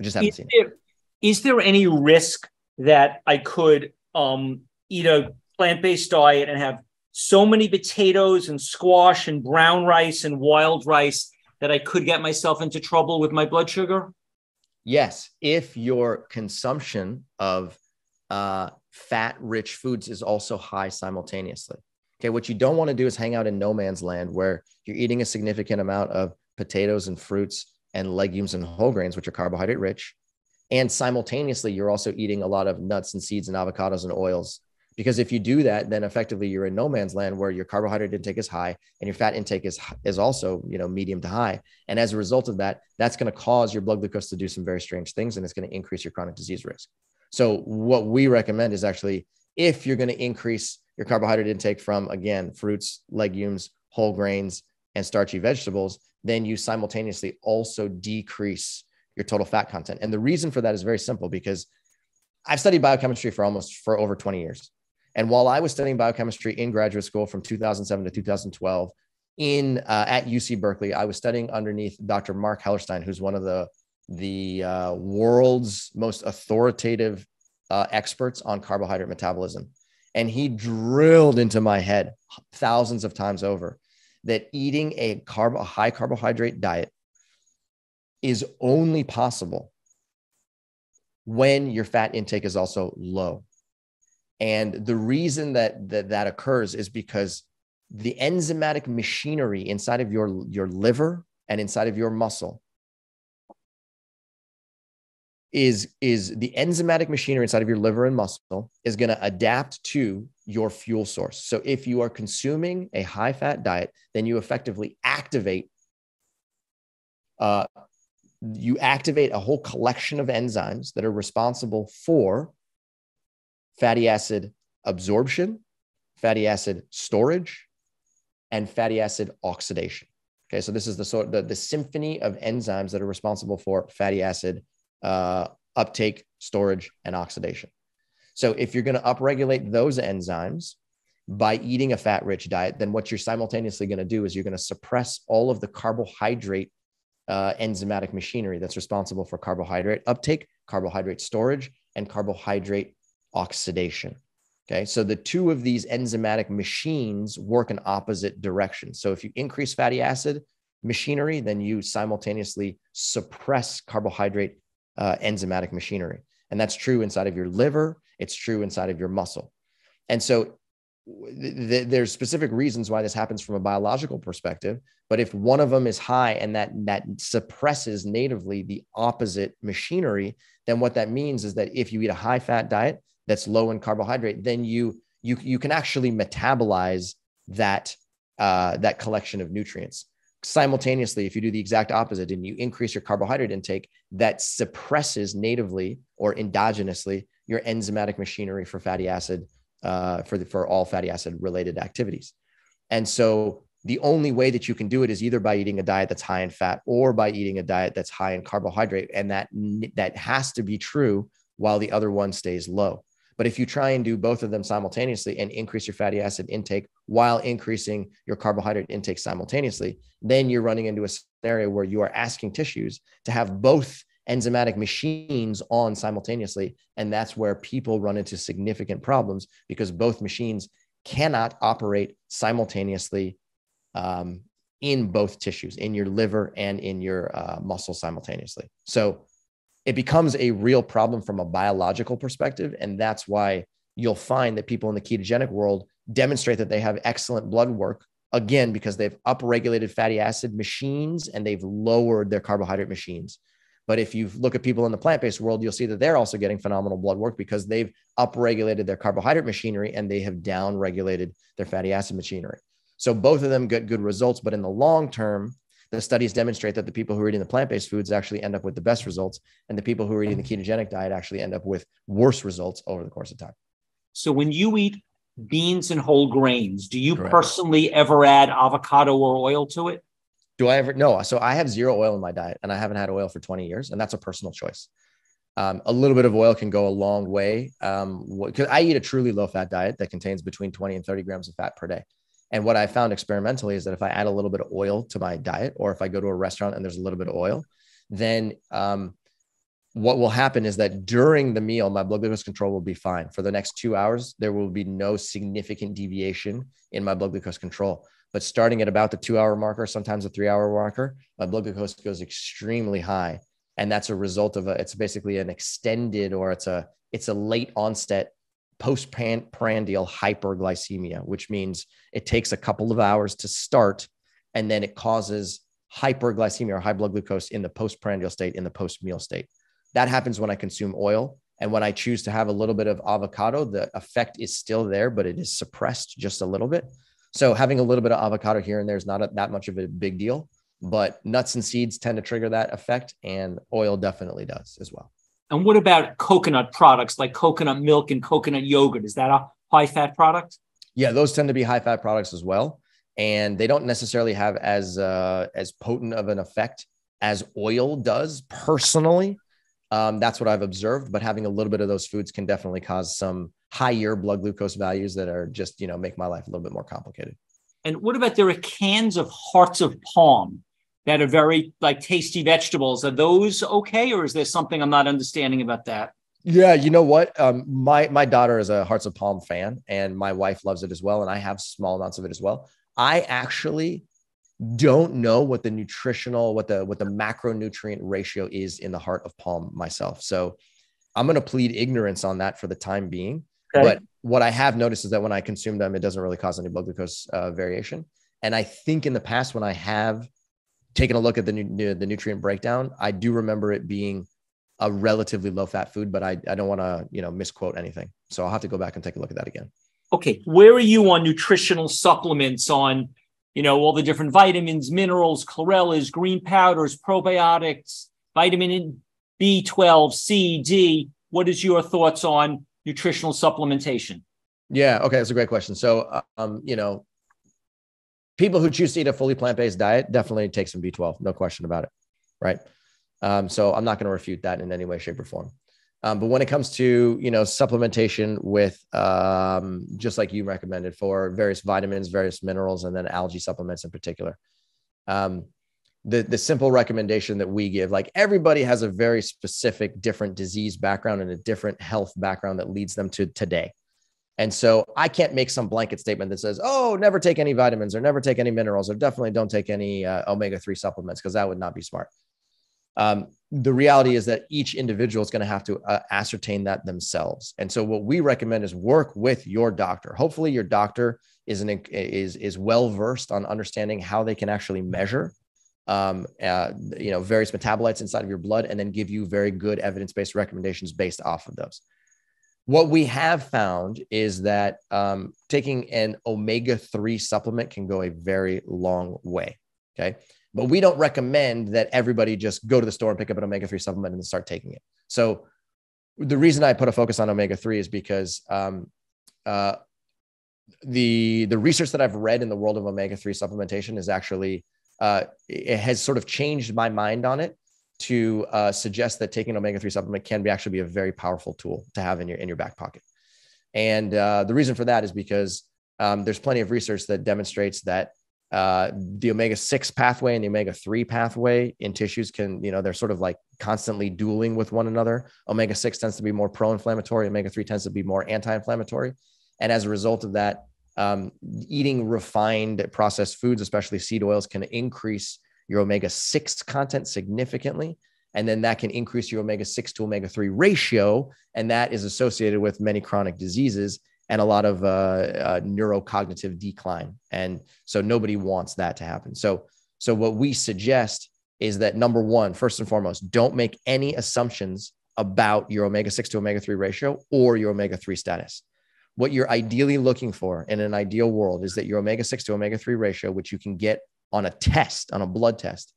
I just haven't is seen there, it. Is there any risk that I could um, eat a plant based diet and have so many potatoes and squash and brown rice and wild rice that I could get myself into trouble with my blood sugar? Yes, if your consumption of uh, fat rich foods is also high simultaneously. Okay, what you don't want to do is hang out in no man's land where you're eating a significant amount of potatoes and fruits and legumes and whole grains, which are carbohydrate rich. And simultaneously, you're also eating a lot of nuts and seeds and avocados and oils. Because if you do that, then effectively you're in no man's land where your carbohydrate intake is high and your fat intake is, is also, you know, medium to high. And as a result of that, that's going to cause your blood glucose to do some very strange things and it's going to increase your chronic disease risk. So what we recommend is actually if you're going to increase your carbohydrate intake from again fruits, legumes, whole grains, and starchy vegetables, then you simultaneously also decrease your total fat content. And the reason for that is very simple because I've studied biochemistry for almost for over 20 years. And while I was studying biochemistry in graduate school from 2007 to 2012 in uh, at UC Berkeley, I was studying underneath Dr. Marc Hellerstein, who's one of the the uh, world's most authoritative uh, experts on carbohydrate metabolism. And he drilled into my head thousands of times over that eating a carb, a high carbohydrate diet is only possible when your fat intake is also low. And the reason that that, that occurs is because the enzymatic machinery inside of your, your liver and inside of your muscle is is the enzymatic machinery inside of your liver and muscle is going to adapt to your fuel source. So if you are consuming a high fat diet, then you effectively activate uh, you activate a whole collection of enzymes that are responsible for fatty acid absorption, fatty acid storage, and fatty acid oxidation. Okay, so this is the sort the, the symphony of enzymes that are responsible for fatty acid uh, uptake, storage, and oxidation. So if you're going to upregulate those enzymes by eating a fat rich diet, then what you're simultaneously going to do is you're going to suppress all of the carbohydrate uh, enzymatic machinery that's responsible for carbohydrate uptake, carbohydrate storage, and carbohydrate oxidation. Okay, so the two of these enzymatic machines work in opposite directions. So if you increase fatty acid machinery, then you simultaneously suppress carbohydrate uh, enzymatic machinery. And that's true inside of your liver, it's true inside of your muscle. And so th- th- there's specific reasons why this happens from a biological perspective. But if one of them is high and that, that suppresses natively the opposite machinery, then what that means is that if you eat a high fat diet that's low in carbohydrate, then you you, you can actually metabolize that uh, that collection of nutrients simultaneously, if you do the exact opposite and you increase your carbohydrate intake, that suppresses natively or endogenously your enzymatic machinery for fatty acid, uh, for, the, for all fatty acid related activities. And so the only way that you can do it is either by eating a diet that's high in fat or by eating a diet that's high in carbohydrate. And that, that has to be true while the other one stays low. But if you try and do both of them simultaneously and increase your fatty acid intake while increasing your carbohydrate intake simultaneously, then you're running into a scenario where you are asking tissues to have both enzymatic machines on simultaneously. And that's where people run into significant problems because both machines cannot operate simultaneously um, in both tissues, in your liver and in your uh, muscle simultaneously. So it becomes a real problem from a biological perspective. And that's why you'll find that people in the ketogenic world demonstrate that they have excellent blood work again because they've upregulated fatty acid machines and they've lowered their carbohydrate machines. But if you look at people in the plant-based world you'll see that they're also getting phenomenal blood work because they've upregulated their carbohydrate machinery and they have downregulated their fatty acid machinery. So both of them get good results but in the long term the studies demonstrate that the people who are eating the plant-based foods actually end up with the best results and the people who are eating the ketogenic diet actually end up with worse results over the course of time. So when you eat beans and whole grains, do you Correct. personally ever add avocado or oil to it? do i ever no so i have zero oil in my diet and i haven't had oil for 20 years and that's a personal choice um, a little bit of oil can go a long way um, because i eat a truly low fat diet that contains between 20 and 30 grams of fat per day and what i found experimentally is that if i add a little bit of oil to my diet or if i go to a restaurant and there's a little bit of oil then um, what will happen is that during the meal, my blood glucose control will be fine. For the next two hours, there will be no significant deviation in my blood glucose control. But starting at about the two hour marker, sometimes a three hour marker, my blood glucose goes extremely high. And that's a result of a, it's basically an extended or it's a, it's a late onset postprandial hyperglycemia, which means it takes a couple of hours to start and then it causes hyperglycemia or high blood glucose in the postprandial state, in the post meal state. That happens when I consume oil. And when I choose to have a little bit of avocado, the effect is still there, but it is suppressed just a little bit. So having a little bit of avocado here and there is not a, that much of a big deal, but nuts and seeds tend to trigger that effect, and oil definitely does as well. And what about coconut products like coconut milk and coconut yogurt? Is that a high fat product? Yeah, those tend to be high fat products as well, and they don't necessarily have as uh, as potent of an effect as oil does personally. Um, that's what I've observed. But having a little bit of those foods can definitely cause some higher blood glucose values that are just, you know, make my life a little bit more complicated. And what about there are cans of hearts of palm that are very like tasty vegetables? Are those okay, or is there something I'm not understanding about that? Yeah, you know what? Um, my my daughter is a Hearts of Palm fan, and my wife loves it as well, and I have small amounts of it as well. I actually don't know what the nutritional what the what the macronutrient ratio is in the heart of palm myself. So i'm going to plead ignorance on that for the time being. Okay. but what i have noticed is that when i consume them it doesn't really cause any blood glucose uh, variation. And i think in the past when i have taken a look at the the nutrient breakdown i do remember it being a relatively low fat food but i, I don't want to you know misquote anything. So i'll have to go back and take a look at that again. Okay where are you on nutritional supplements on you know, all the different vitamins, minerals, chlorellas, green powders, probiotics, vitamin B12, C, D. What is your thoughts on nutritional supplementation? Yeah, okay, that's a great question. So, um, you know, people who choose to eat a fully plant-based diet definitely take some B12, no question about it, right? Um, so I'm not going to refute that in any way, shape, or form. Um, but when it comes to you know supplementation with um, just like you recommended for various vitamins, various minerals, and then algae supplements in particular, um, the the simple recommendation that we give, like everybody has a very specific, different disease background and a different health background that leads them to today. And so I can't make some blanket statement that says, "Oh, never take any vitamins or never take any minerals or definitely don't take any uh, omega three supplements," because that would not be smart. Um, the reality is that each individual is going to have to uh, ascertain that themselves. And so what we recommend is work with your doctor. Hopefully your doctor is an, is is well versed on understanding how they can actually measure um, uh, you know various metabolites inside of your blood and then give you very good evidence-based recommendations based off of those. What we have found is that um, taking an omega-3 supplement can go a very long way. Okay. But we don't recommend that everybody just go to the store and pick up an omega 3 supplement and start taking it. So the reason I put a focus on omega 3 is because um, uh, the, the research that I've read in the world of omega 3 supplementation is actually, uh, it has sort of changed my mind on it to uh, suggest that taking omega 3 supplement can be actually be a very powerful tool to have in your, in your back pocket. And uh, the reason for that is because um, there's plenty of research that demonstrates that uh, the omega 6 pathway and the omega 3 pathway in tissues can, you know, they're sort of like constantly dueling with one another. Omega 6 tends to be more pro inflammatory, omega 3 tends to be more anti inflammatory. And as a result of that, um, eating refined processed foods, especially seed oils, can increase your omega 6 content significantly. And then that can increase your omega 6 to omega 3 ratio. And that is associated with many chronic diseases and a lot of uh, uh, neurocognitive decline. And so nobody wants that to happen. So, so what we suggest is that number one, first and foremost, don't make any assumptions about your omega 6 to omega 3 ratio or your omega 3 status. What you're ideally looking for in an ideal world is that your omega 6 to omega 3 ratio, which you can get on a test, on a blood test,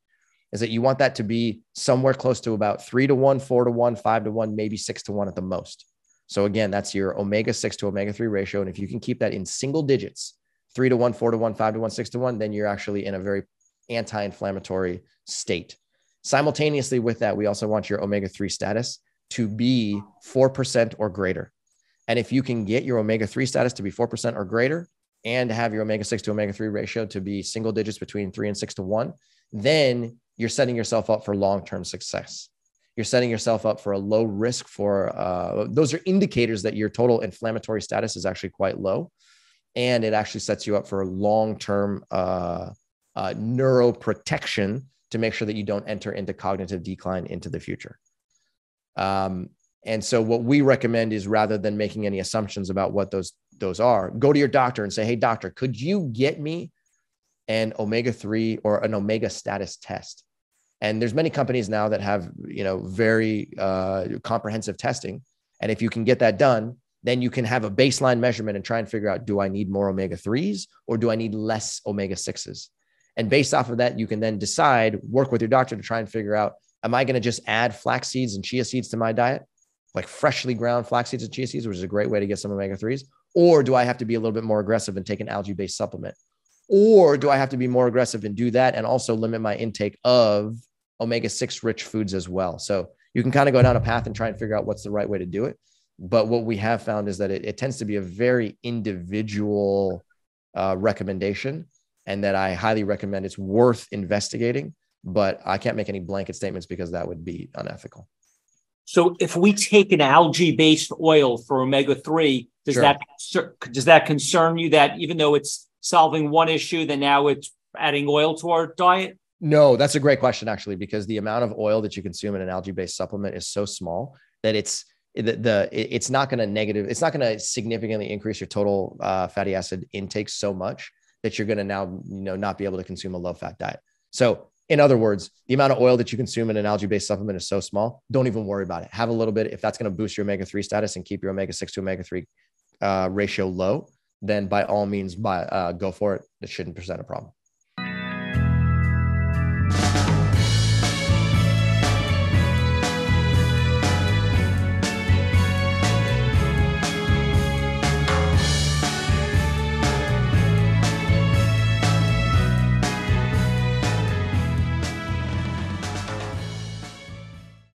is that you want that to be somewhere close to about three to one, four to one, five to one, maybe six to one at the most. So again, that's your omega 6 to omega 3 ratio. And if you can keep that in single digits, three to one, four to one, five to one, six to one, then you're actually in a very anti inflammatory state. Simultaneously with that, we also want your omega 3 status to be 4% or greater. And if you can get your omega 3 status to be 4% or greater and have your omega 6 to omega 3 ratio to be single digits between three and six to one, then you're setting yourself up for long term success. You're setting yourself up for a low risk for uh, those are indicators that your total inflammatory status is actually quite low and it actually sets you up for long-term uh, uh, neuroprotection to make sure that you don't enter into cognitive decline into the future um, and so what we recommend is rather than making any assumptions about what those those are, go to your doctor and say, "Hey doctor, could you get me an omega 3 or an omega status test?" And there's many companies now that have, you know, very uh, comprehensive testing. And if you can get that done, then you can have a baseline measurement and try and figure out do I need more omega 3s or do I need less omega 6s? And based off of that, you can then decide, work with your doctor to try and figure out am I going to just add flax seeds and chia seeds to my diet? like freshly ground flax seeds and chia seeds, which is a great way to get some omega 3s? Or do I have to be a little bit more aggressive and take an algae based supplement? Or do I have to be more aggressive and do that and also limit my intake of omega 6 rich foods as well? So you can kind of go down a path and try and figure out what's the right way to do it. But what we have found is that it, it tends to be a very individual uh, recommendation and that I highly recommend it's worth investigating. But I can't make any blanket statements because that would be unethical. So if we take an algae-based oil for omega-3, does sure. that does that concern you that even though it's solving one issue, then now it's adding oil to our diet? No, that's a great question actually, because the amount of oil that you consume in an algae-based supplement is so small that it's the, the it's not going to negative, it's not going to significantly increase your total uh, fatty acid intake so much that you're going to now you know not be able to consume a low fat diet. So in other words, the amount of oil that you consume in an algae based supplement is so small. Don't even worry about it. Have a little bit. If that's going to boost your omega 3 status and keep your omega 6 to omega 3 uh, ratio low, then by all means, by, uh, go for it. It shouldn't present a problem.